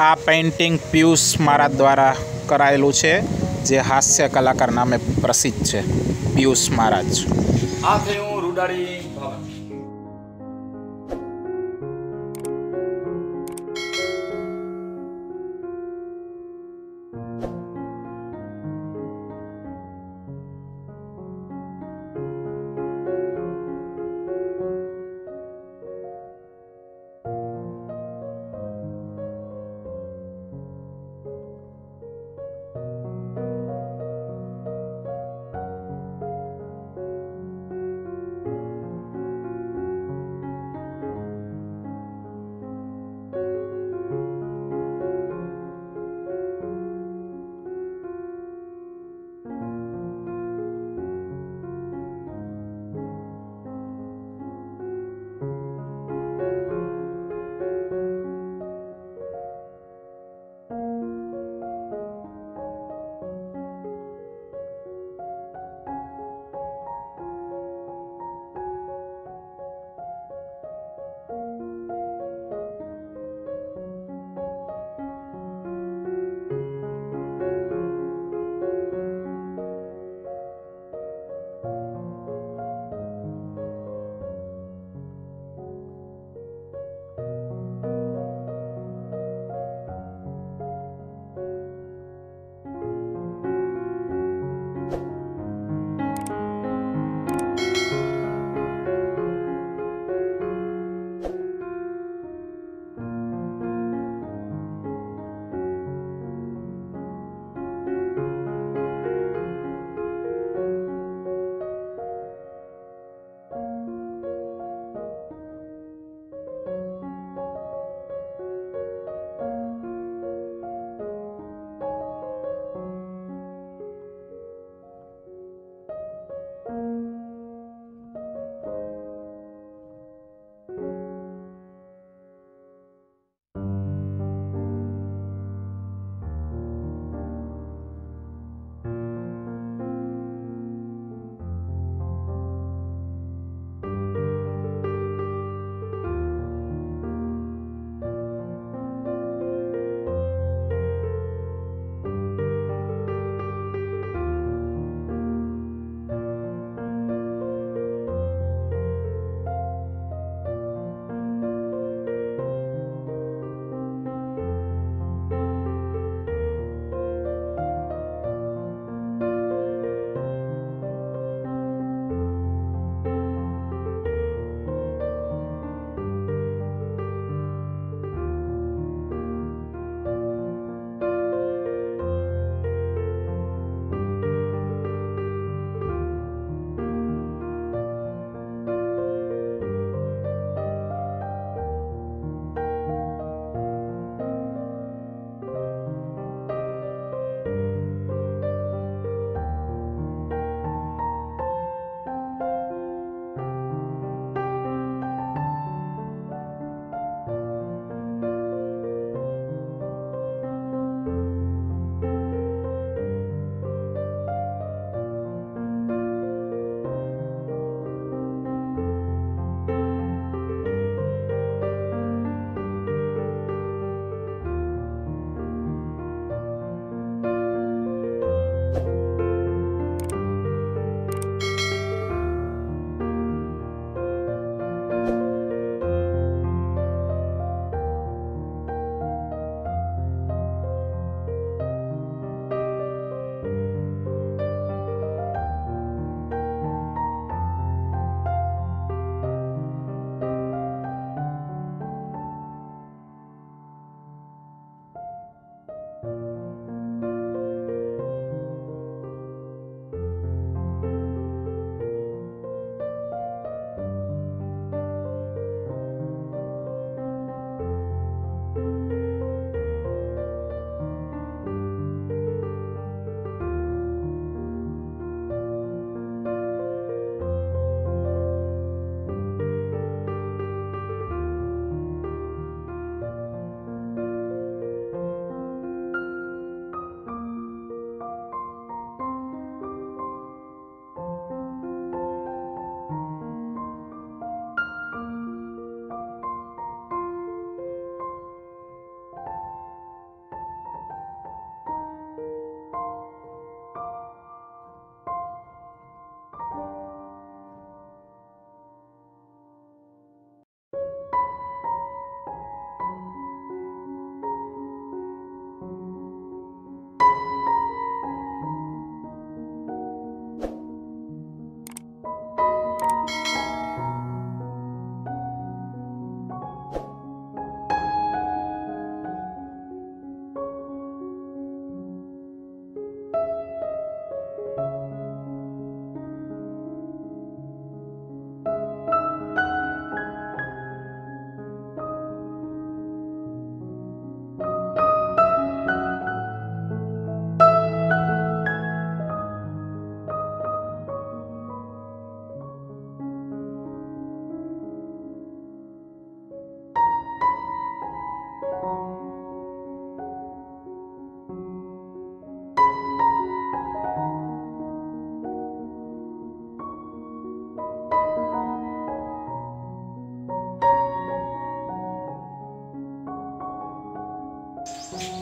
આ પેઇન્ટિંગ પિયુષ મહારાજ દ્વારા કરાયેલું છે, જે હાસ્ય કલાકાર નામે પ્રસિદ્ધ છે પિયુષ મહારાજ આ થયું રૂડાળી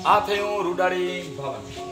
આ થયું રૂડાળી ભવન.